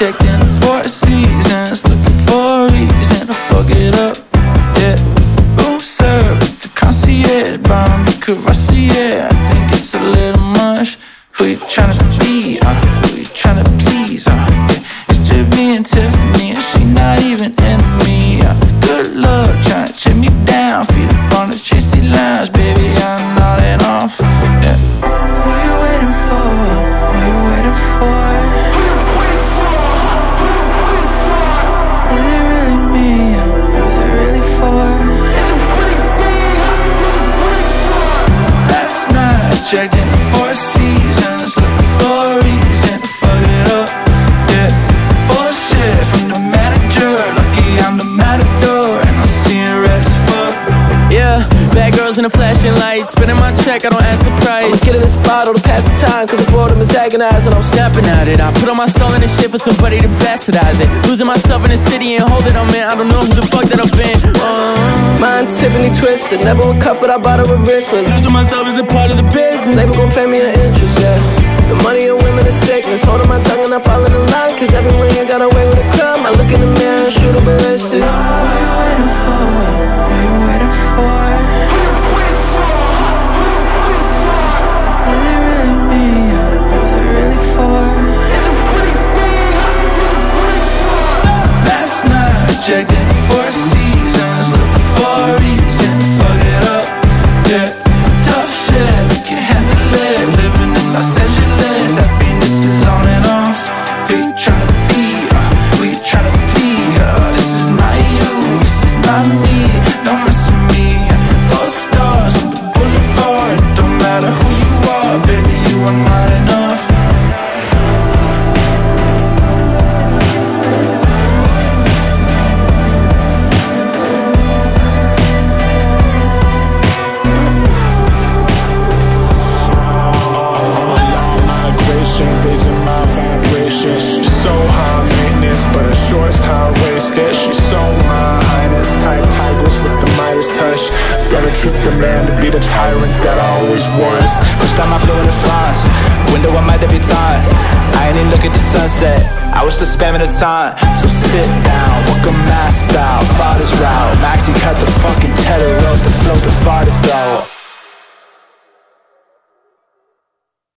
checked in the four seasons, looking for a reason to fuck it up. Yeah, room service, the concierge, bomb me Courvoisier. I think it's a little much. Who you tryna be? Uh, who you tryna please? Uh, yeah, it's just me and Tiffany, and she not even into me. Uh, good luck tryna check me down, feet up on the chasty lines, checked in girls in the flashing lights. Spending my check, I don't ask the price. Always get in this bottle to pass the time, cause the boredom is agonizing. I'm Snapping at it, I put all my soul in this shit for somebody to bastardize it. Losing myself in the city and hold it, I'm in. I don't know who the fuck that I've been. Uh, Mine Tiffany twisted, never a cuff, but I bought her a wristlet. losing myself is a part of the business. Label gon' pay me an interest, yeah. The money and women is sickness. Holding my tongue and I checked in four seasons, looking for a reason. Fuck it up. Yeah, so high maintenance, but her shorts high waisted. She's so my highness, tight tigress with the Midas touch. Gotta keep the man to be the tyrant that I always was. First time I flew in the France Window on my debutante I ain't even look at the sunset I was just spamming the time So sit down, a mass style Father's route Maxi cut the fucking tether